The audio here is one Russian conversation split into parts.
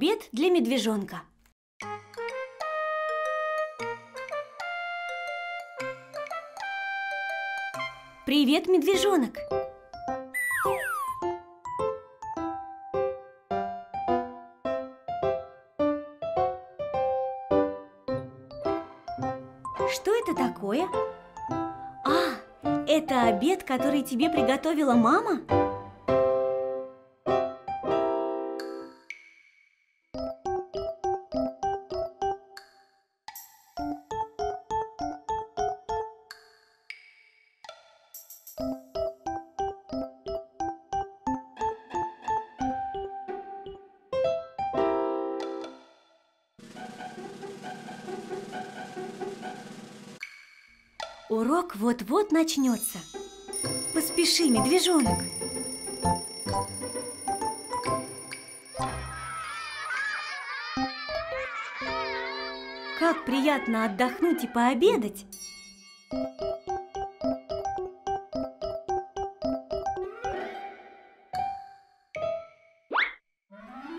Обед для медвежонка. Привет, медвежонок! Что это такое? А, это обед, который тебе приготовила мама? Урок вот-вот начнется. Поспеши, медвежонок. Как приятно отдохнуть и пообедать.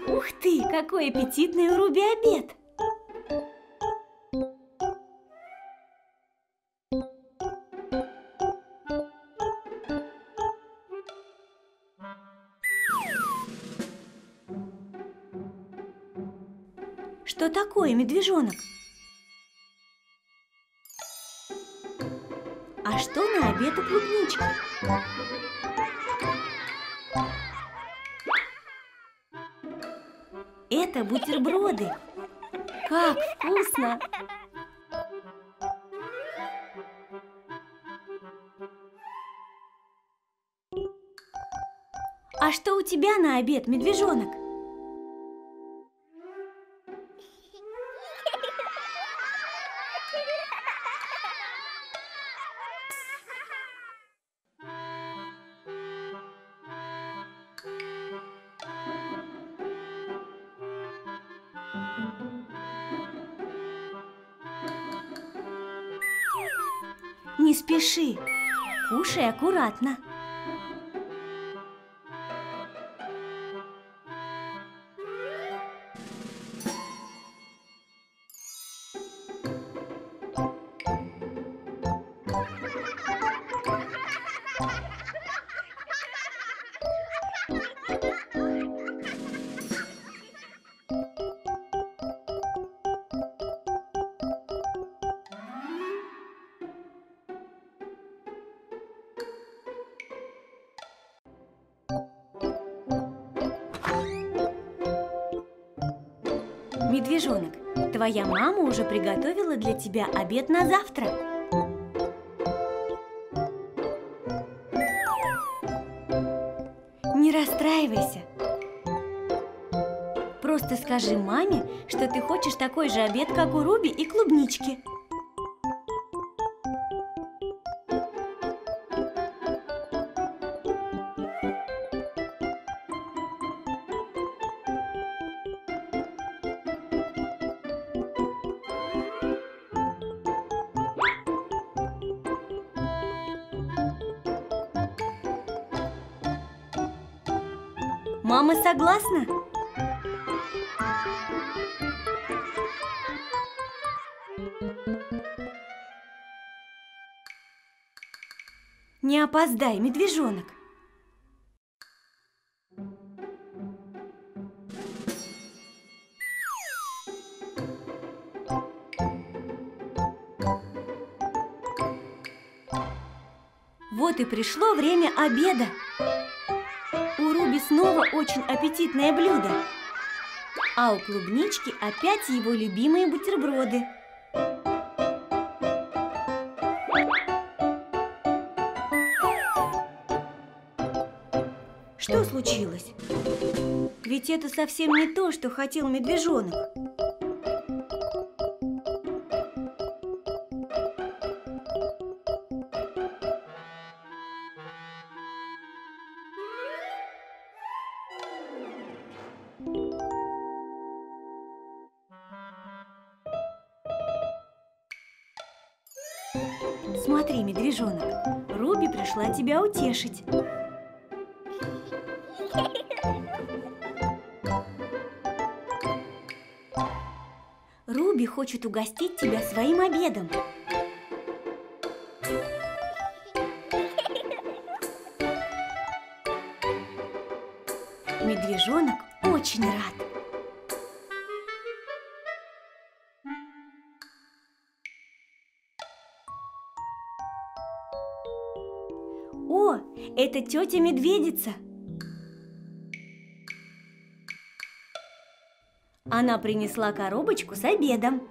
Ух ты, какой аппетитный у Руби обед! Что такое, медвежонок? А что на обед у клубнички? Это бутерброды. Как вкусно! А что у тебя на обед, медвежонок? Не спеши, кушай аккуратно. Медвежонок, твоя мама уже приготовила для тебя обед на завтра. Не расстраивайся. Просто скажи маме, что ты хочешь такой же обед, как у Руби и клубнички. Мама согласна? Не опоздай, медвежонок. Вот и пришло время обеда. Снова очень аппетитное блюдо. А у клубнички опять его любимые бутерброды. Что случилось? Ведь это совсем не то, что хотел медвежонок. Смотри, медвежонок, Руби пришла тебя утешить. Руби хочет угостить тебя своим обедом. Медвежонок очень рад. О, это тетя Медведица! Она принесла коробочку с обедом.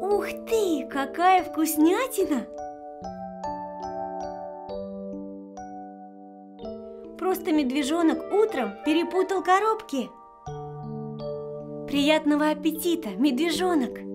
Ух ты, какая вкуснятина! Просто медвежонок утром перепутал коробки. Приятного аппетита, медвежонок!